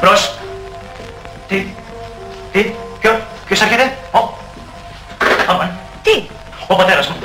Μπρος. Τι. Τι. Ποιο. Ποιος έρχεται. Ο. Αμάν. Τι, Ο πατέρας μου.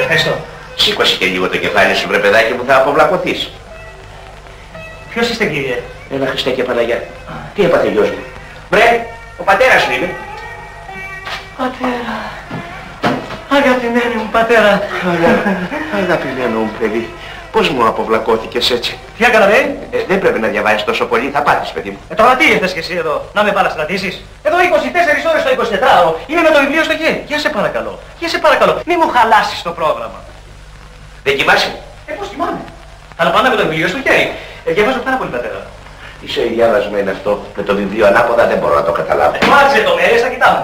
Ευχαριστώ. Σήκωσε και λίγο το κεφάλι σου, βρε παιδάκι μου, θα αποβλακωθείς. Ποιος είστε κύριε; Έλα Χριστέ και Παναγιά. Τι έπαθε γιος μου; Βρε, ο πατέρας σου είμαι. Πατέρα. Αγαπημένη μου πατέρα. Αγαπημένο μου παιδί, πώς μου αποβλακώθηκες έτσι; Τι έκανα δε. Ε, δεν πρέπει να διαβάζεις τόσο πολύ, θα πάθεις παιδί μου. Ε, τώρα τι ήρθες και εσύ εδώ, να με παραστρατήσεις; Εδώ 24 ώρες το 24ωρο. Είμαι με το βιβλίο στο χέρι. Για σε παρακαλώ. Για σε παρακαλώ. Μη μου χαλάσεις το πρόγραμμα. Δεν κοιμάσαι; Ε, πώς κοιμάμαι; Αλλά πάντα με το βιβλίο στο χέρι. Ε, διαβάζω πάρα πολύ πατέρα. Είσαι διάβασμα είναι αυτό. Με το βιβλίο ανάποδα δεν μπορώ να το καταλάβω. Ε, μάτσε το μέρες, θα κοιτάμε.